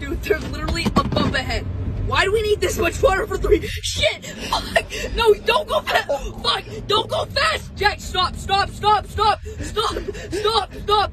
Dude, they're literally a bump ahead. Why do we need this much water for three? Shit! Fuck! No, don't go fast! Fuck! Don't go fast! Jack, stop, stop, stop, stop, stop, stop, stop!